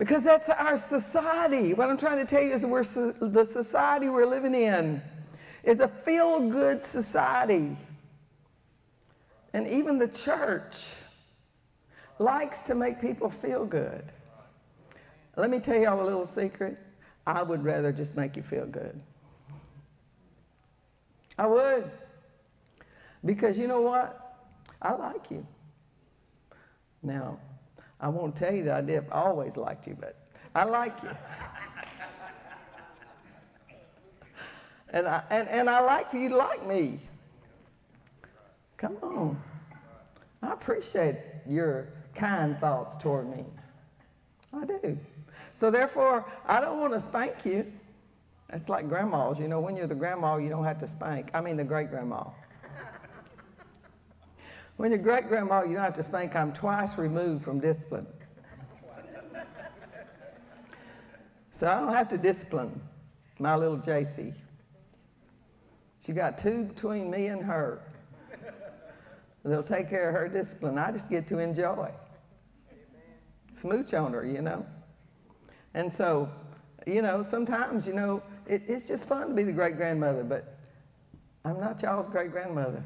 Because that's our society. What I'm trying to tell you is we're the society we're living in is a feel good society. And even the church likes to make people feel good. Let me tell y'all a little secret. I would rather just make you feel good. I would. Because you know what? I like you. Now, I won't tell you that I did I always liked you, but I like you. and, I, and, and I like for you to like me. Come on. I appreciate your kind thoughts toward me. I do. So therefore, I don't want to spank you. It's like grandmas. You know, when you're the grandma, you don't have to spank. I mean, the great grandma. When you're great grandma, you don't have to think I'm twice removed from discipline. so I don't have to discipline my little JC. She got two between me and her. They'll take care of her discipline. I just get to enjoy. Smooch on her, you know. And so, you know, sometimes, you know, it, it's just fun to be the great grandmother, but I'm not y'all's great grandmother.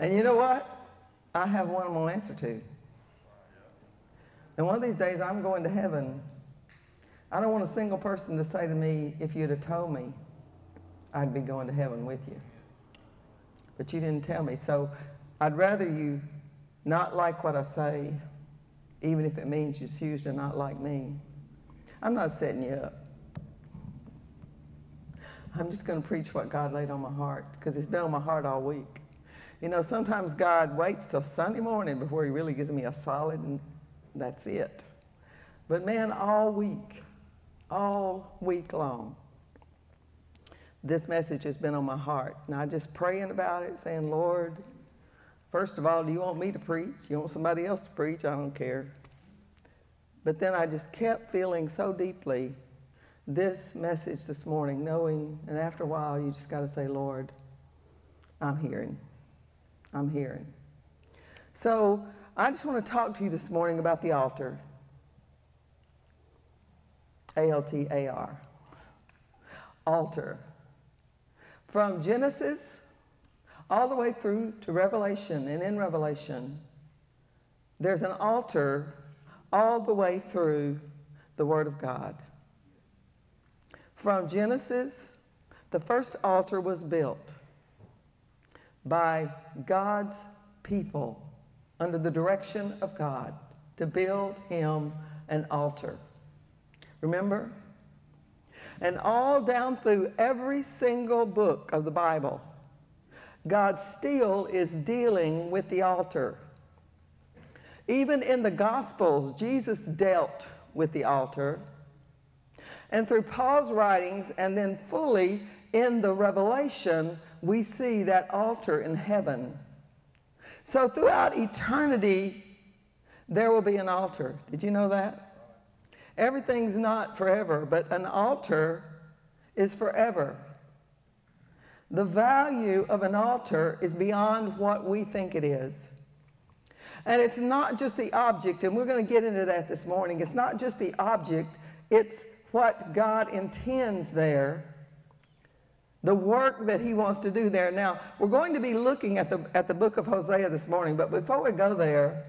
And you know what? I have one more answer to. And one of these days I'm going to heaven. I don't want a single person to say to me, if you'd have told me, I'd be going to heaven with you. But you didn't tell me. So I'd rather you not like what I say, even if it means you choose to not like me. I'm not setting you up. I'm just going to preach what God laid on my heart because it's been on my heart all week. You know, sometimes God waits till Sunday morning before he really gives me a solid, and that's it. But man, all week, all week long, this message has been on my heart. And I just praying about it, saying, Lord, first of all, do you want me to preach? You want somebody else to preach? I don't care. But then I just kept feeling so deeply this message this morning, knowing, and after a while, you just got to say, Lord, I'm hearing. I'm hearing. So I just want to talk to you this morning about the altar. A L T A R. Altar. From Genesis all the way through to Revelation, and in Revelation, there's an altar all the way through the Word of God. From Genesis, the first altar was built by God's people under the direction of God to build him an altar. Remember? And all down through every single book of the Bible, God still is dealing with the altar. Even in the Gospels, Jesus dealt with the altar. And through Paul's writings, and then fully in the Revelation, we see that altar in heaven. So throughout eternity, there will be an altar. Did you know that? Everything's not forever, but an altar is forever. The value of an altar is beyond what we think it is. And it's not just the object, and we're going to get into that this morning. It's not just the object, it's what God intends there, the work that He wants to do there. Now, we're going to be looking at the, at the book of Hosea this morning, but before we go there,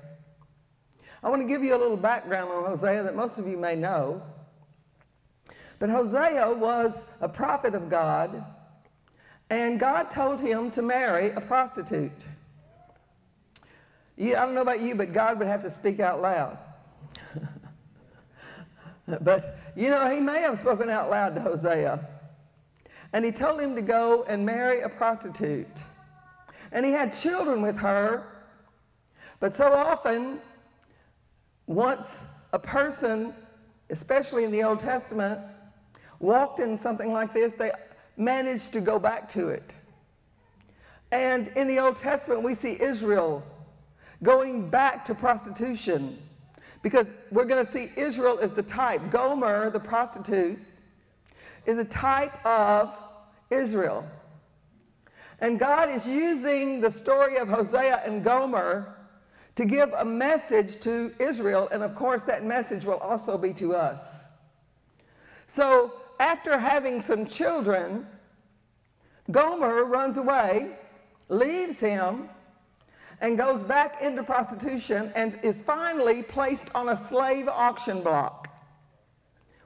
I want to give you a little background on Hosea that most of you may know. But Hosea was a prophet of God, and God told him to marry a prostitute. You, I don't know about you, but God would have to speak out loud. but, you know, he may have spoken out loud to Hosea. And he told him to go and marry a prostitute. And he had children with her. But so often, once a person, especially in the Old Testament, walked in something like this, they managed to go back to it. And in the Old Testament, we see Israel going back to prostitution because we're going to see Israel as the type. Gomer, the prostitute, is a type of Israel. And God is using the story of Hosea and Gomer to give a message to Israel, and of course, that message will also be to us. So, after having some children, Gomer runs away, leaves him, and goes back into prostitution and is finally placed on a slave auction block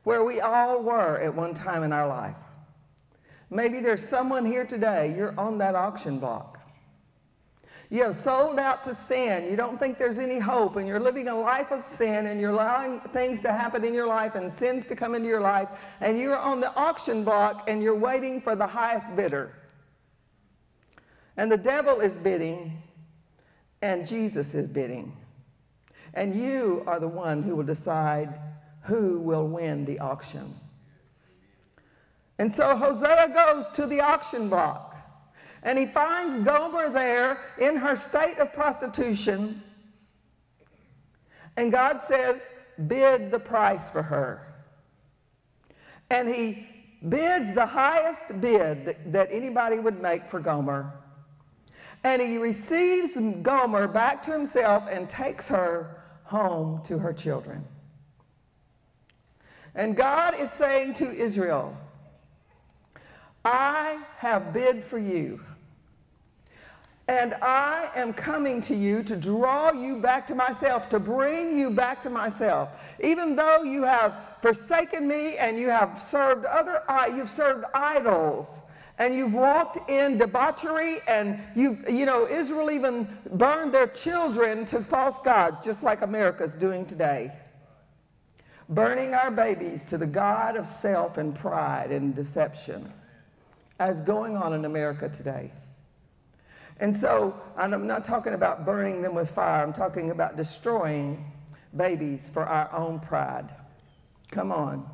where we all were at one time in our life. Maybe there's someone here today, you're on that auction block. You have sold out to sin. You don't think there's any hope, and you're living a life of sin, and you're allowing things to happen in your life and sins to come into your life, and you're on the auction block and you're waiting for the highest bidder. And the devil is bidding, and Jesus is bidding. And you are the one who will decide who will win the auction. And so Hosea goes to the auction block. And he finds Gomer there in her state of prostitution. And God says, bid the price for her. And he bids the highest bid that, that anybody would make for Gomer. And he receives Gomer back to himself and takes her home to her children. And God is saying to Israel, I have bid for you. And I am coming to you to draw you back to myself, to bring you back to myself. Even though you have forsaken me and you have served other, you've served idols and you've walked in debauchery and you you know Israel even burned their children to false gods just like America's doing today burning our babies to the god of self and pride and deception as going on in America today and so I'm not talking about burning them with fire. I'm talking about destroying babies for our own pride. Come on.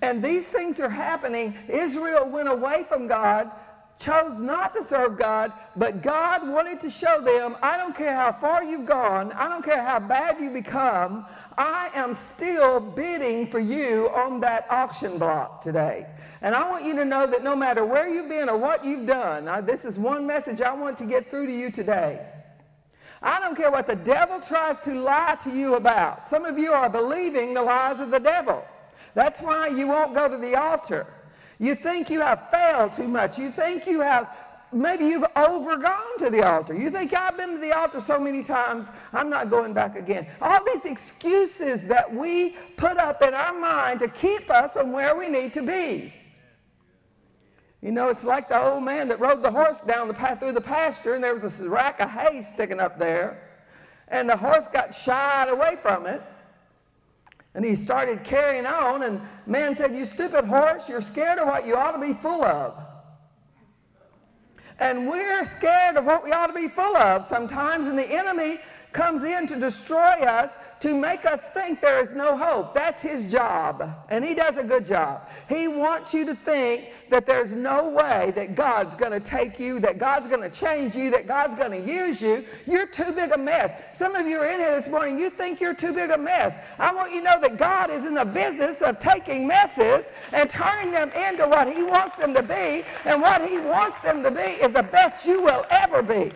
And these things are happening. Israel went away from God, chose not to serve God, but God wanted to show them I don't care how far you've gone, I don't care how bad you become, I am still bidding for you on that auction block today. And I want you to know that no matter where you've been or what you've done, I, this is one message I want to get through to you today. I don't care what the devil tries to lie to you about. Some of you are believing the lies of the devil. That's why you won't go to the altar. You think you have failed too much. You think you have maybe you've overgone to the altar. You think I've been to the altar so many times, I'm not going back again. All these excuses that we put up in our mind to keep us from where we need to be. You know, it's like the old man that rode the horse down the path through the pasture, and there was a rack of hay sticking up there, and the horse got shied away from it. And he started carrying on, and man said, You stupid horse, you're scared of what you ought to be full of. And we're scared of what we ought to be full of sometimes, and the enemy comes in to destroy us to make us think there is no hope. That's his job, and he does a good job. He wants you to think that there's no way that God's going to take you, that God's going to change you, that God's going to use you. You're too big a mess. Some of you are in here this morning, you think you're too big a mess. I want you to know that God is in the business of taking messes and turning them into what he wants them to be, and what he wants them to be is the best you will ever be.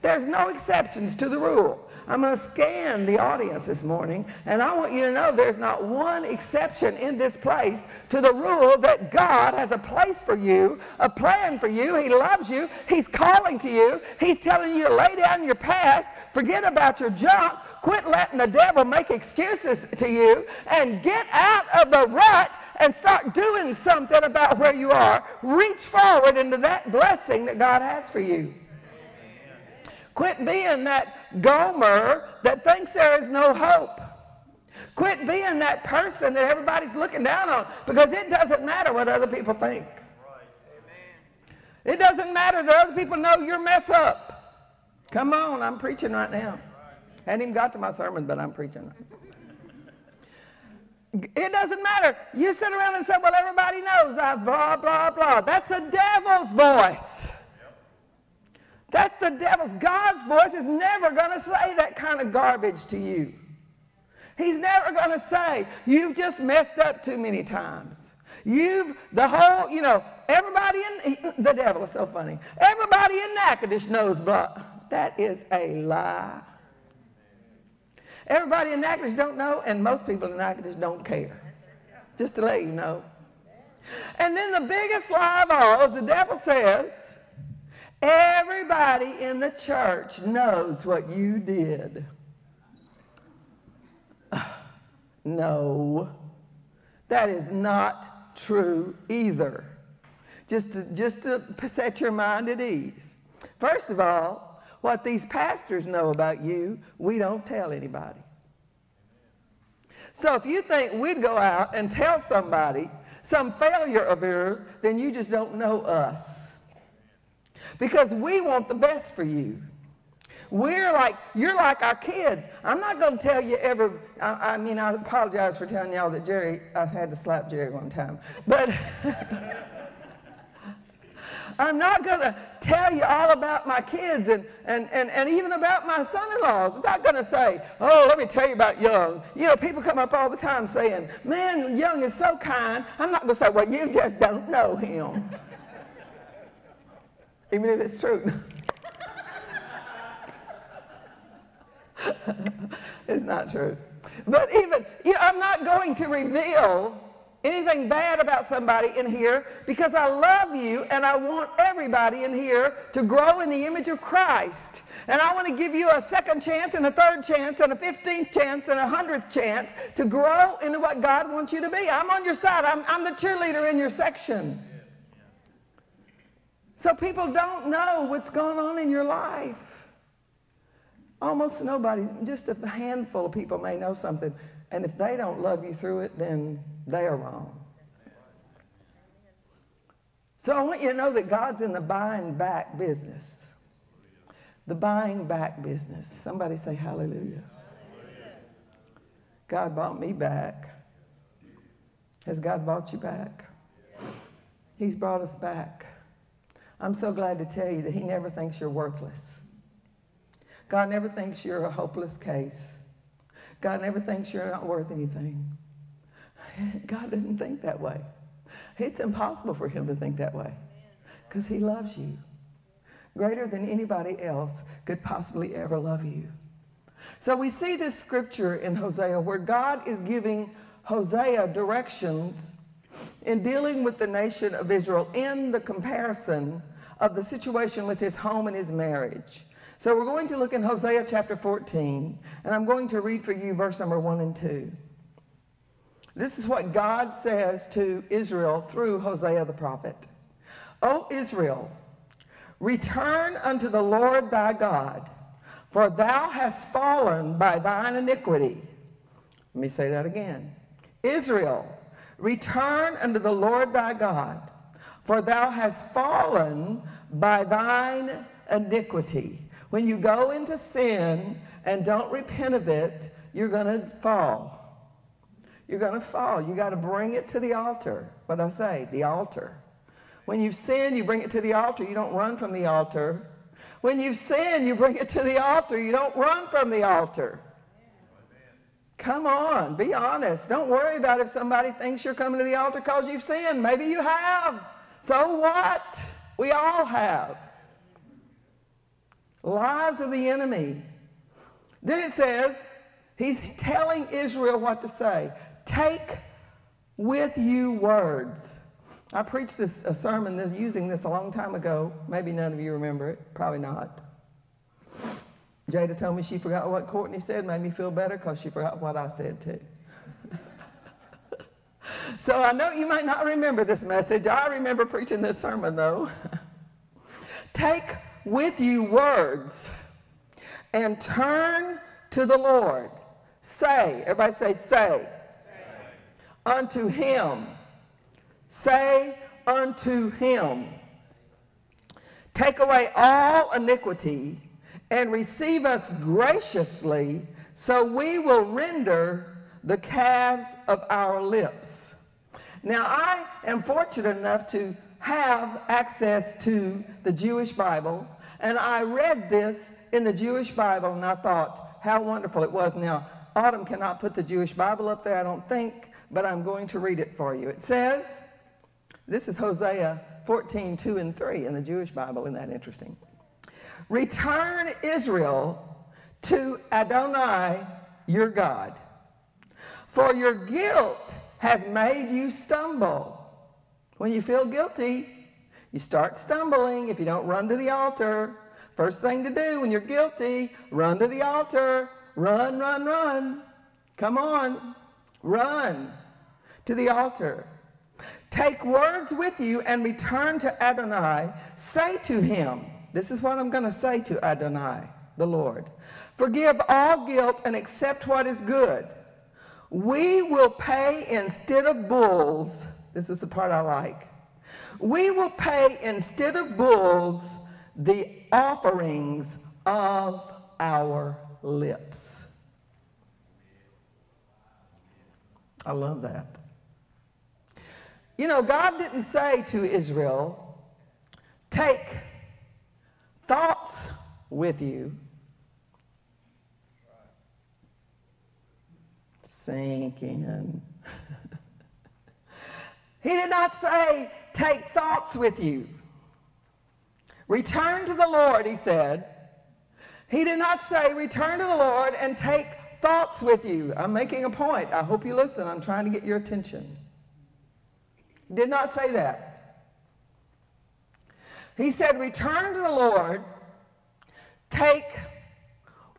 There's no exceptions to the rule. I'm going to scan the audience this morning, and I want you to know there's not one exception in this place to the rule that God has a place for you, a plan for you. He loves you. He's calling to you. He's telling you to lay down your past, forget about your junk, quit letting the devil make excuses to you, and get out of the rut and start doing something about where you are. Reach forward into that blessing that God has for you. Quit being that Gomer that thinks there is no hope. Quit being that person that everybody's looking down on because it doesn't matter what other people think. It doesn't matter that other people know you're mess up. Come on, I'm preaching right now. I Hadn't even got to my sermon, but I'm preaching. It doesn't matter. You sit around and say, well, everybody knows I blah, blah, blah. That's a devil's voice. That's the devil's. God's voice is never going to say that kind of garbage to you. He's never going to say, you've just messed up too many times. You've, the whole, you know, everybody in, the devil is so funny. Everybody in Natchitoches knows blah, That is a lie. Everybody in Natchitoches don't know, and most people in Natchitoches don't care. Just to let you know. And then the biggest lie of all is the devil says, everybody in the church knows what you did. No, that is not true either. Just to, just to set your mind at ease. First of all, what these pastors know about you, we don't tell anybody. So if you think we'd go out and tell somebody some failure of yours, then you just don't know us. Because we want the best for you. We're like, you're like our kids. I'm not going to tell you ever, I, I, mean, I apologize for telling y'all that Jerry, I had to slap Jerry one time. But I'm not going to tell you all about my kids and, and, and, and even about my son-in-laws. I'm not going to say, oh, let me tell you about Young. You know, people come up all the time saying, man, Young is so kind. I'm not going to say, well, you just don't know him. even if it's true. it's not true. But even, you know, I'm not going to reveal anything bad about somebody in here because I love you and I want everybody in here to grow in the image of Christ. And I want to give you a second chance and a third chance and a 15th chance and a 100th chance to grow into what God wants you to be. I'm on your side. I'm, I'm the cheerleader in your section. So people don't know what's going on in your life. Almost nobody, just a handful of people may know something. And if they don't love you through it, then they are wrong. So I want you to know that God's in the buying back business. The buying back business. Somebody say hallelujah. God bought me back. Has God bought you back? He's brought us back. I'm so glad to tell you that He never thinks you're worthless. God never thinks you're a hopeless case. God never thinks you're not worth anything. God didn't think that way. It's impossible for him to think that way because he loves you greater than anybody else could possibly ever love you. So we see this scripture in Hosea where God is giving Hosea directions in dealing with the nation of Israel in the comparison of the situation with his home and his marriage. So we're going to look in Hosea chapter 14, and I'm going to read for you verse number 1 and 2. This is what God says to Israel through Hosea the prophet. O Israel, return unto the Lord thy God, for thou hast fallen by thine iniquity. Let me say that again. Israel, return unto the Lord thy God, for thou hast fallen by thine iniquity. When you go into sin and don't repent of it, you're going to fall. You're going to fall. You got to bring it to the altar. What I say? The altar. When you've sinned, you bring it to the altar. You don't run from the altar. When you've sinned, you bring it to the altar. You don't run from the altar. Come on, be honest. Don't worry about if somebody thinks you're coming to the altar because you've sinned. Maybe you have. So what? We all have. Lies of the enemy. Then it says, he's telling Israel what to say. Take with you words. I preached this a sermon this, using this a long time ago. Maybe none of you remember it. Probably not. Jada told me she forgot what Courtney said. Made me feel better because she forgot what I said too. so I know you might not remember this message. I remember preaching this sermon though. Take with you words and turn to the Lord. Say, everybody say, say. say. Unto him. Say unto him. Take away all iniquity and receive us graciously, so we will render the calves of our lips. Now, I am fortunate enough to have access to the Jewish Bible, and I read this in the Jewish Bible, and I thought how wonderful it was. Now, Autumn cannot put the Jewish Bible up there, I don't think, but I'm going to read it for you. It says, this is Hosea 14, 2 and 3 in the Jewish Bible. Isn't that interesting? Return Israel to Adonai your God. For your guilt has made you stumble. When you feel guilty, you start stumbling if you don't run to the altar. First thing to do when you're guilty, run to the altar. Run, run, run. Come on, run to the altar. Take words with you and return to Adonai. Say to him, This is what I'm going to say to Adonai, the Lord. Forgive all guilt and accept what is good. We will pay instead of bulls. This is the part I like. We will pay instead of bulls the offerings of our lips. I love that. You know, God didn't say to Israel, take thoughts with you. Sink in. he did not say, take thoughts with you. Return to the Lord, he said. He did not say, return to the Lord and take thoughts with you. I'm making a point. I hope you listen. I'm trying to get your attention. He did not say that. He said, return to the Lord, take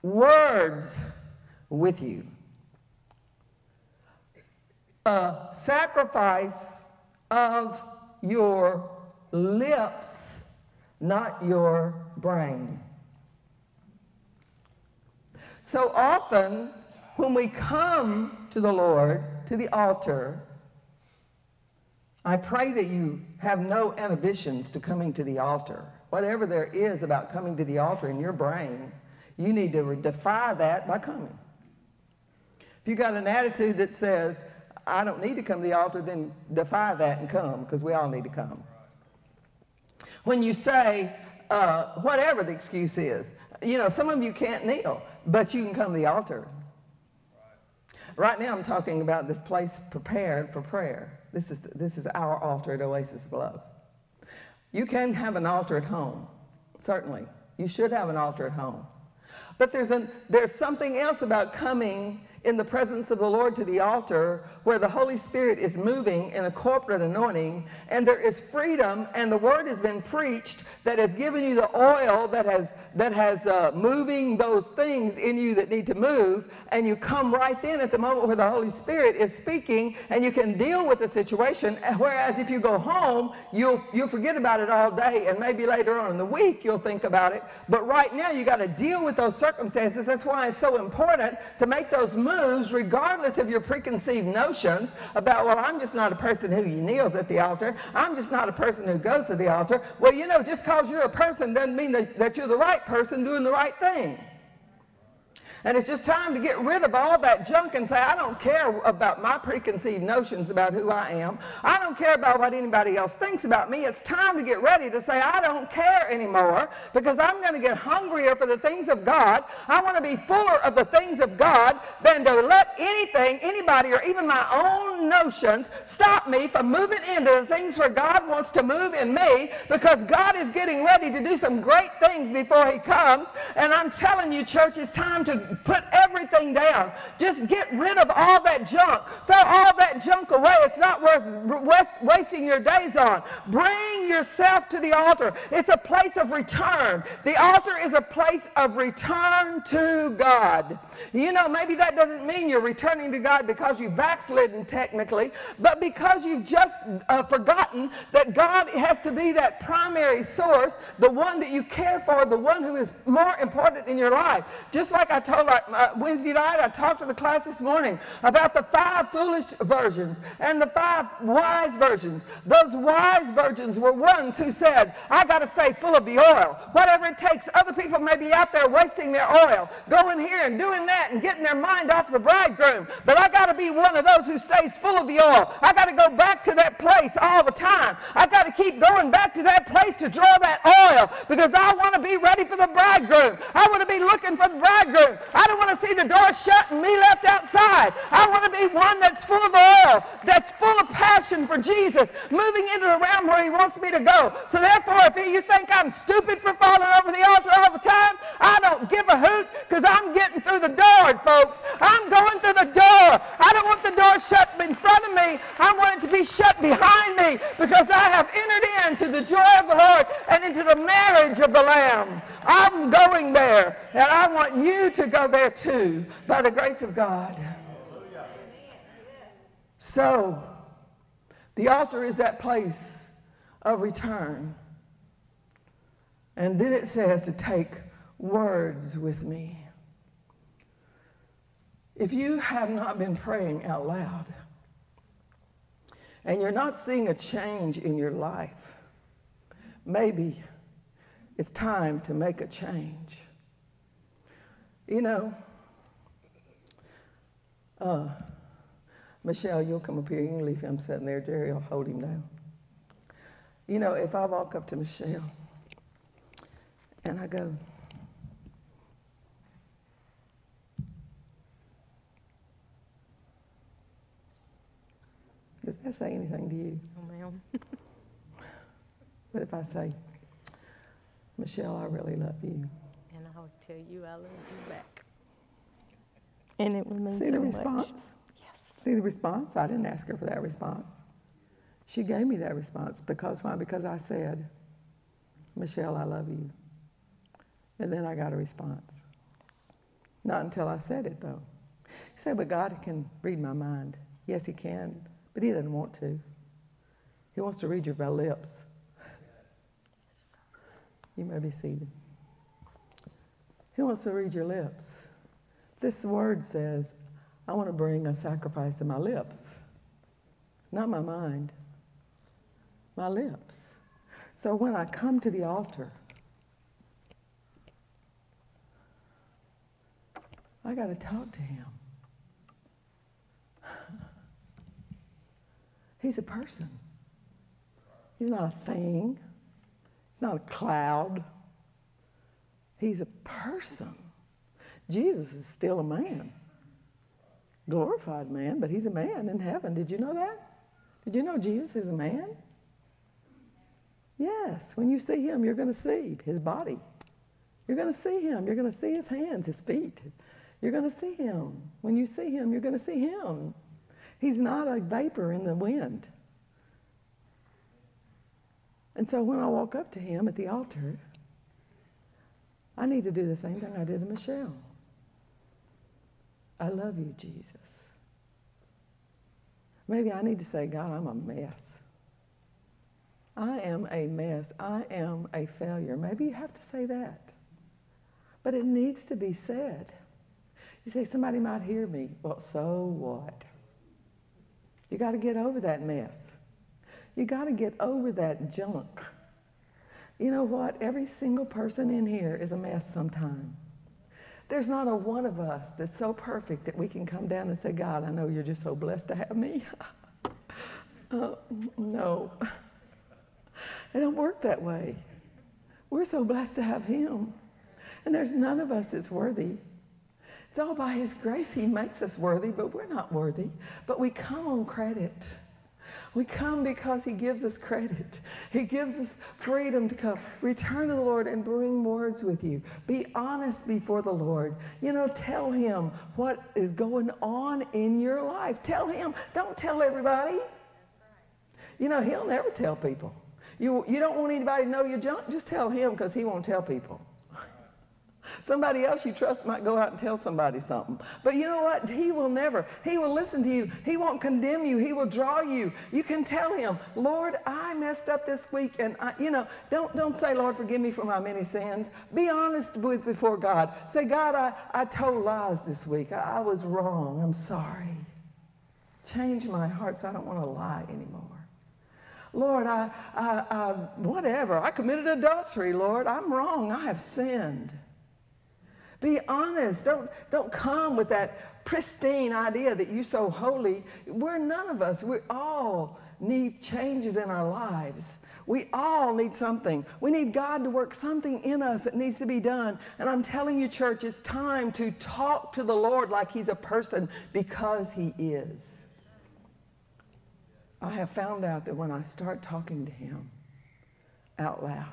words with you. A sacrifice of your lips, not your brain. So often, when we come to the Lord, to the altar, I pray that you have no inhibitions to coming to the altar. Whatever there is about coming to the altar in your brain, you need to defy that by coming. If you got an attitude that says, I don't need to come to the altar, then defy that and come, because we all need to come. When you say, uh, whatever the excuse is, you know, some of you can't kneel, but you can come to the altar. Right now, I'm talking about this place prepared for prayer. This is, this is our altar at Oasis of Love. You can have an altar at home, certainly. You should have an altar at home. But there's, a, there's something else about coming in the presence of the Lord to the altar where the Holy Spirit is moving in a corporate anointing and there is freedom and the word has been preached that has given you the oil that has, that has uh, moving those things in you that need to move and you come right then at the moment where the Holy Spirit is speaking and you can deal with the situation. Whereas if you go home you'll, you'll forget about it all day and maybe later on in the week you'll think about it. But right now you got to deal with those circumstances. That's why it's so important to make those moves moves regardless of your preconceived notions about, well, I'm just not a person who kneels at the altar. I'm just not a person who goes to the altar. Well, you know, just because you're a person doesn't mean that, that you're the right person doing the right thing. And it's just time to get rid of all that junk and say, I don't care about my preconceived notions about who I am. I don't care about what anybody else thinks about me. It's time to get ready to say, I don't care anymore because I'm going to get hungrier for the things of God. I want to be fuller of the things of God than to let anything, anybody, or even my own notions stop me from moving into the things where God wants to move in me because God is getting ready to do some great things before He comes. And I'm telling you, church, it's time to put everything down. Just get rid of all that junk. Throw all that junk away. It's not worth wasting your days on. Bring yourself to the altar. It's a place of return. The altar is a place of return to God. You know, maybe that doesn't mean you're returning to God because you've backslidden technically, but because you've just uh, forgotten that God has to be that primary source, the one that you care for, the one who is more important in your life. Just like I told uh, Wednesday night, I talked to the class this morning about the five foolish virgins and the five wise virgins. Those wise virgins were ones who said, I got to stay full of the oil. Whatever it takes, other people may be out there wasting their oil, going here and doing that and getting their mind off the bridegroom. But I got to be one of those who stays full of the oil. I got to go back to that place all the time. I got to keep going back to that place to draw that oil because I want to be ready for the bridegroom. I want to be looking for the bridegroom. I don't want to see the door shut and me left outside. I want to be one that's full of oil, that's full of passion for Jesus, moving into the realm where he wants me to go. So therefore, if you think I'm stupid for falling over the altar all the time, I don't give a hoot because I'm getting through the door, folks. I'm going through the door. I don't want the door shut in front of me. I want it to be shut behind me because I have entered into the joy of the Lord and into the marriage of the Lamb. I'm going there, and I want you to go there too by the grace of God. So, the altar is that place of return. And then it says to take words with me. If you have not been praying out loud and you're not seeing a change in your life, maybe it's time to make a change. You know, uh, Michelle, you'll come up here. You can leave him sitting there. Jerry will hold him down. You know, if I walk up to Michelle and I go, Does that say anything to you? No, ma'am. But if I say, Michelle, I really love you. And I'll tell you I love you back. And it would mean See so the much. response? Yes. See the response? I didn't ask her for that response. She gave me that response because why? Because I said, Michelle, I love you. And then I got a response. Not until I said it, though. You say, but God can read my mind. Yes, He can, but He doesn't want to. He wants to read your lips. You may be seated. He wants to read your lips. This word says, I want to bring a sacrifice of my lips, not my mind, my lips. So when I come to the altar, I got to talk to him. He's a person. He's not a thing. He's not a cloud. He's a person. Jesus is still a man, glorified man, but he's a man in heaven. Did you know that? Did you know Jesus is a man? Yes, when you see him, you're going to see his body. You're going to see him. You're going to see his hands, his feet. You're going to see him. When you see him, you're going to see him. He's not a vapor in the wind. And so when I walk up to him at the altar, I need to do the same thing I did to Michelle. I love you, Jesus. Maybe I need to say, God, I'm a mess. I am a mess. I am a failure. Maybe you have to say that. But it needs to be said. You say, somebody might hear me. Well, so what? You got to get over that mess. You got to get over that junk. You know what? Every single person in here is a mess sometime. There's not a one of us that's so perfect that we can come down and say, God, I know you're just so blessed to have me. uh, no. It don't work that way. We're so blessed to have him. And there's none of us that's worthy. It's all by his grace he makes us worthy, but we're not worthy. But we come on credit. We come because He gives us credit. He gives us freedom to come. Return to the Lord and bring words with you. Be honest before the Lord. You know, tell Him what is going on in your life. Tell Him. Don't tell everybody. You know, He'll never tell people. You, you don't want anybody to know your junk? Just tell Him because He won't tell people. Somebody else you trust might go out and tell somebody something. But you know what? He will never. He will listen to you. He won't condemn you. He will draw you. You can tell him, Lord, I messed up this week. And, I, you know, don't, don't say, Lord, forgive me for my many sins. Be honest with before God. Say, God, I, I told lies this week. I, I was wrong. I'm sorry. Change my heart so I don't want to lie anymore. Lord, I, I, I, whatever. I committed adultery, Lord. I'm wrong. I have sinned. Be honest. Don't, don't come with that pristine idea that you're so holy. We're none of us. We all need changes in our lives. We all need something. We need God to work something in us that needs to be done. And I'm telling you, church, it's time to talk to the Lord like He's a person because He is. I have found out that when I start talking to Him out loud,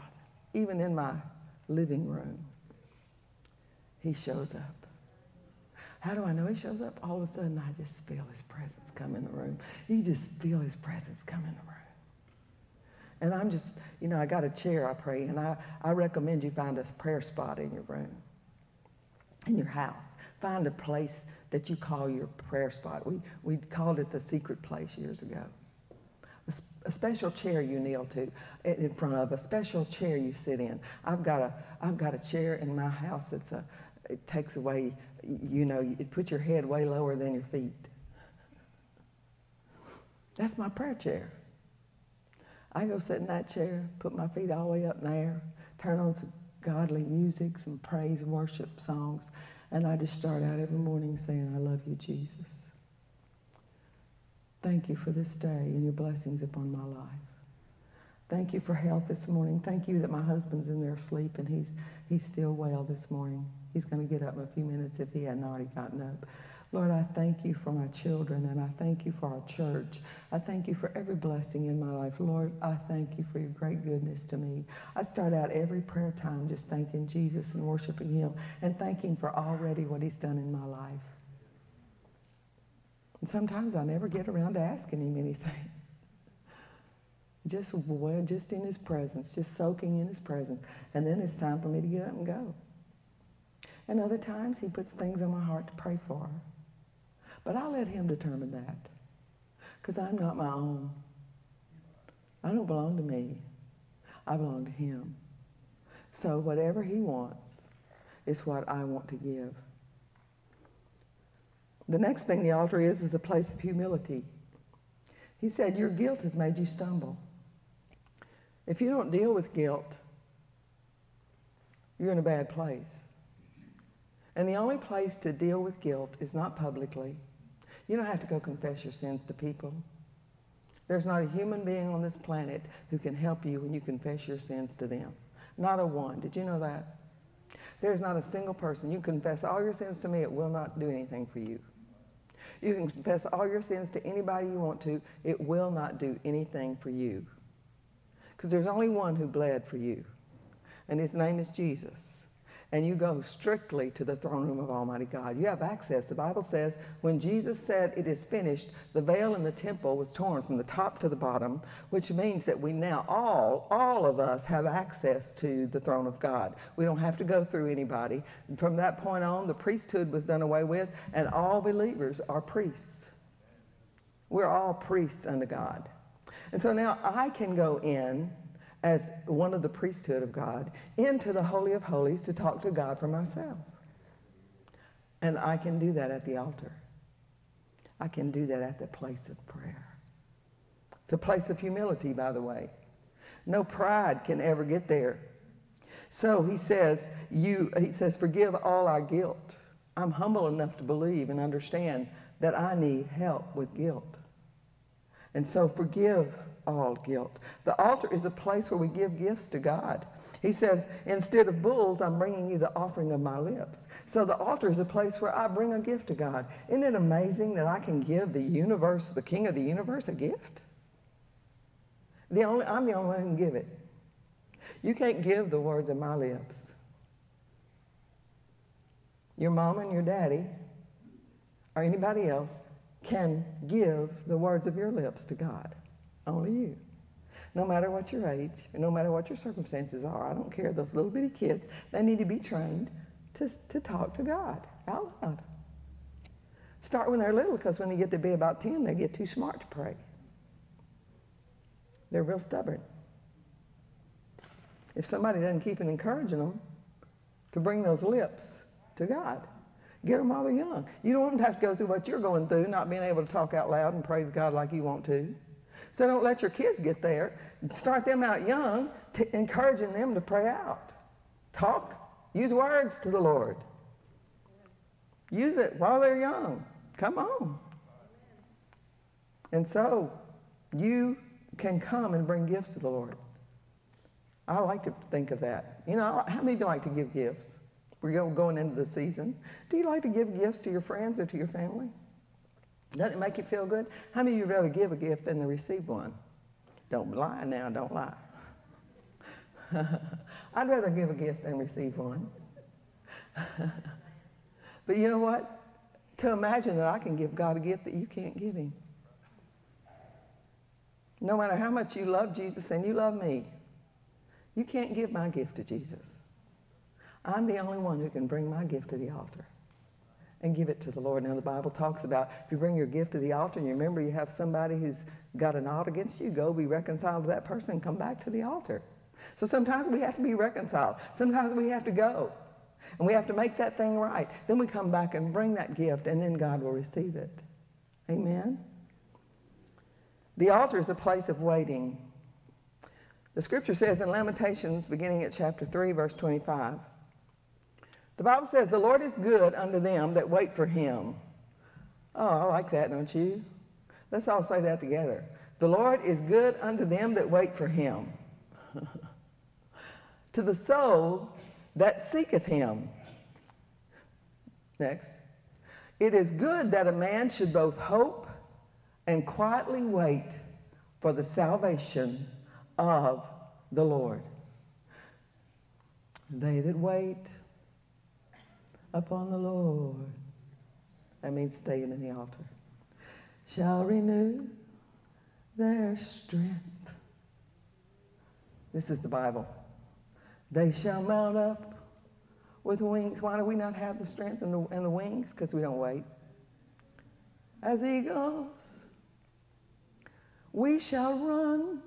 even in my living room, He shows up. How do I know He shows up? All of a sudden, I just feel His presence come in the room. You just feel His presence come in the room. And I'm just, you know, I got a chair I pray, and I, I recommend you find a prayer spot in your room, in your house. Find a place that you call your prayer spot. We, we called it the secret place years ago. A, a special chair you kneel to eh, in front of, a special chair you sit in. I've got a, I've got a chair in my house that's a, it takes away, you know, it puts your head way lower than your feet. That's my prayer chair. I go sit in that chair, put my feet all the way up there, turn on some godly music, some praise and worship songs, and I just start out every morning saying, I love you, Jesus. Thank you for this day and your blessings upon my life. Thank you for health this morning. Thank you that my husband's in there asleep and he's, he's still well this morning. He's going to get up in a few minutes if he hadn't already gotten up. Lord, I thank you for my children and I thank you for our church. I thank you for every blessing in my life. Lord, I thank you for your great goodness to me. I start out every prayer time just thanking Jesus and worshiping him and thanking for already what he's done in my life. And sometimes I never get around to asking him anything. Just, well, just in his presence, just soaking in his presence. And then it's time for me to get up and go. And other times he puts things in my heart to pray for. But I'll let him determine that because I'm not my own. I don't belong to me. I belong to him. So whatever he wants is what I want to give. The next thing the altar is is a place of humility. He said, Your guilt has made you stumble. If you don't deal with guilt, you're in a bad place. And the only place to deal with guilt is not publicly, you don't have to go confess your sins to people. There's not a human being on this planet who can help you when you confess your sins to them. Not a one. Did you know that? There's not a single person. You confess all your sins to me, it will not do anything for you. You can confess all your sins to anybody you want to, it will not do anything for you. Because there's only one who bled for you, and his name is Jesus and you go strictly to the throne room of Almighty God. You have access. The Bible says when Jesus said it is finished, the veil in the temple was torn from the top to the bottom, which means that we now all, all of us have access to the throne of God. We don't have to go through anybody. From that point on, the priesthood was done away with, and all believers are priests. We're all priests unto God. And so now I can go in as one of the priesthood of God into the Holy of Holies to talk to God for myself. And I can do that at the altar. I can do that at the place of prayer. It's a place of humility, by the way. No pride can ever get there. So he says, you, he says, forgive all our guilt. I'm humble enough to believe and understand that I need help with guilt. And so forgive all guilt. The altar is a place where we give gifts to God. He says, instead of bulls, I'm bringing you the offering of my lips. So the altar is a place where I bring a gift to God. Isn't it amazing that I can give the universe, the king of the universe, a gift? The only, I'm the only one who can give it. You can't give the words of my lips. Your mom and your daddy or anybody else can give the words of your lips to God. Only you. No matter what your age, no matter what your circumstances are, I don't care. Those little bitty kids, they need to be trained to, to talk to God out loud. Start when they're little, because when they get to be about 10, they get too smart to pray. They're real stubborn. If somebody doesn't keep encouraging them to bring those lips to God, get them while they're young. You don't have to go through what you're going through, not being able to talk out loud and praise God like you want to. So don't let your kids get there. Start them out young, encouraging them to pray out. Talk, use words to the Lord. Use it while they're young. Come on. And so you can come and bring gifts to the Lord. I like to think of that. You know, how many of you like to give gifts? We're going into the season. Do you like to give gifts to your friends or to your family? Doesn't it make you feel good? How many of you rather give a gift than to receive one? Don't lie now, don't lie. I'd rather give a gift than receive one. but you know what? To imagine that I can give God a gift that you can't give Him. No matter how much you love Jesus and you love me, you can't give my gift to Jesus. I'm the only one who can bring my gift to the altar and give it to the Lord. Now, the Bible talks about if you bring your gift to the altar and you remember you have somebody who's got an ought against you, go be reconciled to that person and come back to the altar. So sometimes we have to be reconciled. Sometimes we have to go. And we have to make that thing right. Then we come back and bring that gift, and then God will receive it. Amen? The altar is a place of waiting. The scripture says in Lamentations, beginning at chapter 3, verse 25, the Bible says, The Lord is good unto them that wait for him. Oh, I like that, don't you? Let's all say that together. The Lord is good unto them that wait for him. to the soul that seeketh him. Next. It is good that a man should both hope and quietly wait for the salvation of the Lord. They that wait upon the Lord. That means staying in the altar. Shall renew their strength. This is the Bible. They shall mount up with wings. Why do we not have the strength and the, and the wings? Because we don't wait. As eagles, we shall run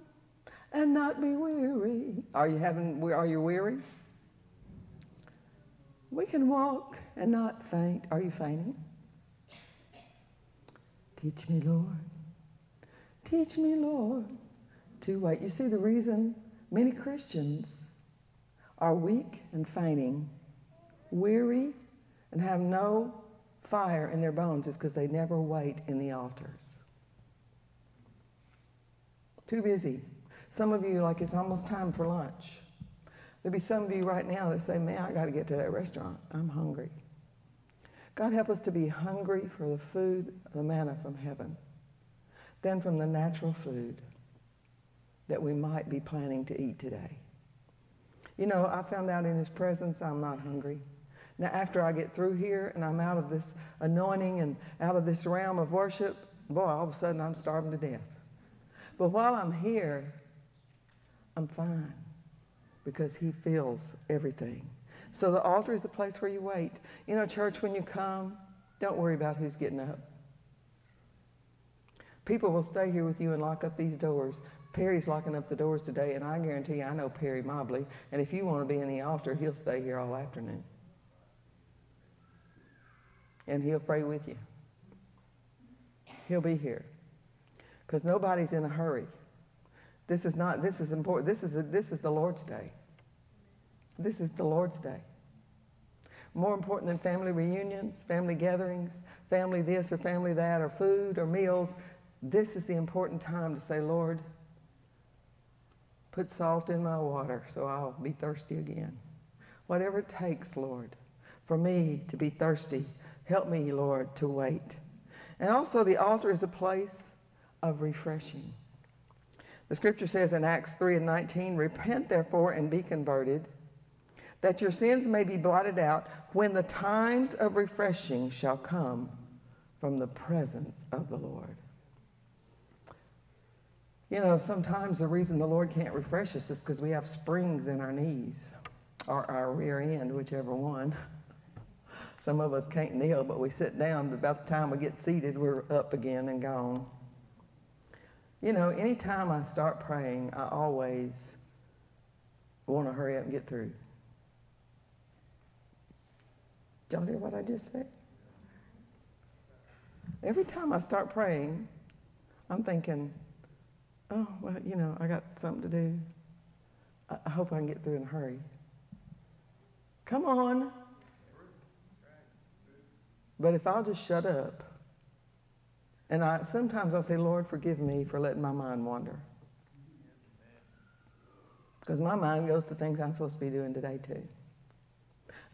and not be weary. Are you having? Are you weary? We can walk and not faint. Are you fainting? Teach me, Lord. Teach me, Lord, to wait. You see, the reason many Christians are weak and fainting, weary, and have no fire in their bones is because they never wait in the altars. Too busy. Some of you, like it's almost time for lunch. There'll be some of you right now that say, Man, I got to get to that restaurant. I'm hungry. God, help us to be hungry for the food, the manna from heaven, than from the natural food that we might be planning to eat today. You know, I found out in His presence I'm not hungry. Now, after I get through here and I'm out of this anointing and out of this realm of worship, boy, all of a sudden I'm starving to death. But while I'm here, I'm fine because he fills everything. So the altar is the place where you wait. You know, church, when you come, don't worry about who's getting up. People will stay here with you and lock up these doors. Perry's locking up the doors today, and I guarantee you, I know Perry Mobley, and if you want to be in the altar, he'll stay here all afternoon. And he'll pray with you. He'll be here. Because nobody's in a hurry. This is not, this is important. This is, a, this is the Lord's day. This is the Lord's day. More important than family reunions, family gatherings, family this or family that, or food or meals, this is the important time to say, Lord, put salt in my water so I'll be thirsty again. Whatever it takes, Lord, for me to be thirsty, help me, Lord, to wait. And also, the altar is a place of refreshing. The scripture says in Acts 3 and 19, Repent therefore and be converted, that your sins may be blotted out when the times of refreshing shall come from the presence of the Lord. You know, sometimes the reason the Lord can't refresh us is because we have springs in our knees or our rear end, whichever one. Some of us can't kneel, but we sit down, but about the time we get seated, we're up again and gone. You know, anytime I start praying, I always want to hurry up and get through. Y'all hear what I just said? Every time I start praying, I'm thinking, oh, well, you know, I got something to do. I, hope I can get through in a hurry. Come on. But if I'll just shut up and I, sometimes I say, Lord, forgive me for letting my mind wander. Because my mind goes to things I'm supposed to be doing today, too.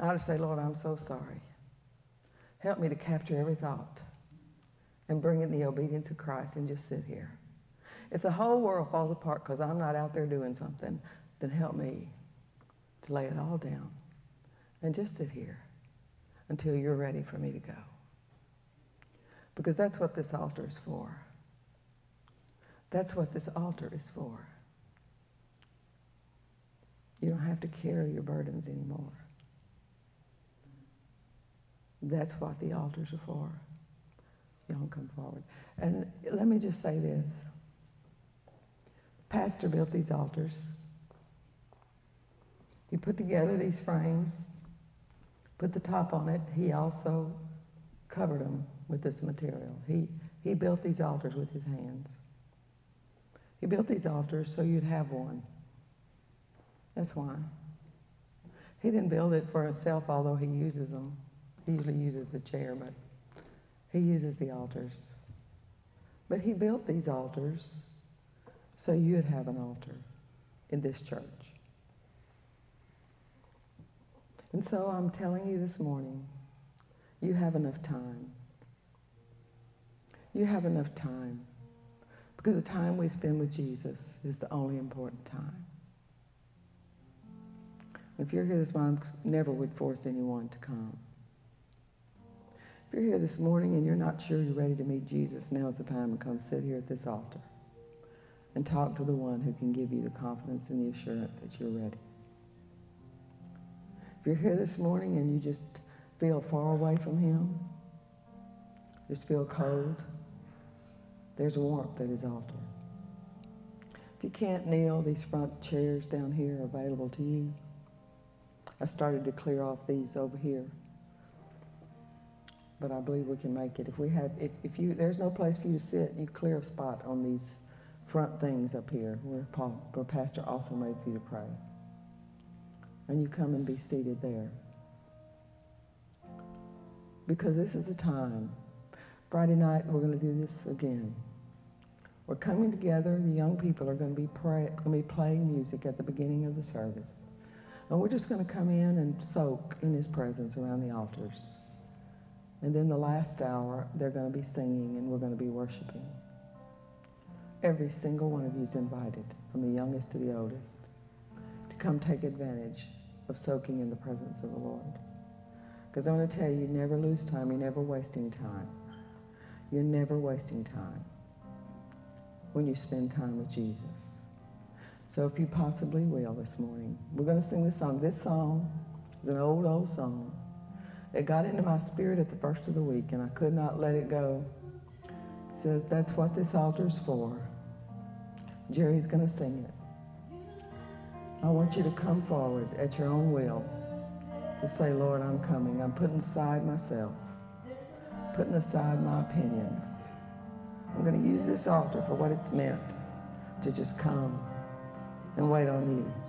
I to say, Lord, I'm so sorry. Help me to capture every thought and bring in the obedience of Christ and just sit here. If the whole world falls apart because I'm not out there doing something, then help me to lay it all down and just sit here until you're ready for me to go. Because that's what this altar is for. That's what this altar is for. You don't have to carry your burdens anymore. That's what the altars are for. Y'all come forward. And let me just say this. Pastor built these altars. He put together these frames, put the top on it. He also covered them with this material. He, he built these altars with his hands. He built these altars so you'd have one. That's why. He didn't build it for himself, although he uses them. He usually uses the chair, but he uses the altars. But he built these altars so you'd have an altar in this church. And so I'm telling you this morning, you have enough time. You have enough time because the time we spend with Jesus is the only important time. If you're here this morning, never would force anyone to come. If you're here this morning and you're not sure you're ready to meet Jesus, now's the time to come sit here at this altar and talk to the one who can give you the confidence and the assurance that you're ready. If you're here this morning and you just feel far away from him, just feel cold, there's a warmth at his altar. If you can't kneel, these front chairs down here are available to you. I started to clear off these over here but I believe we can make it. If we have, if, if you, there's no place for you to sit, you clear a spot on these front things up here where Paul, where Pastor also made for you to pray. And you come and be seated there. Because this is a time. Friday night, we're going to do this again. We're coming together. The young people are going to be, pray, going to be playing music at the beginning of the service. And we're just going to come in and soak in his presence around the altars. And then the last hour, they're going to be singing and we're going to be worshiping. Every single one of you is invited, from the youngest to the oldest, to come take advantage of soaking in the presence of the Lord. Because I'm going to tell you, you never lose time. You're never wasting time. You're never wasting time when you spend time with Jesus. So if you possibly will this morning, we're going to sing this song. This song is an old, old song. It got into my spirit at the first of the week, and I could not let it go. It says, That's what this altar's for. Jerry's going to sing it. I want you to come forward at your own will to say, Lord, I'm coming. I'm putting aside myself, putting aside my opinions. I'm going to use this altar for what it's meant to just come and wait on you.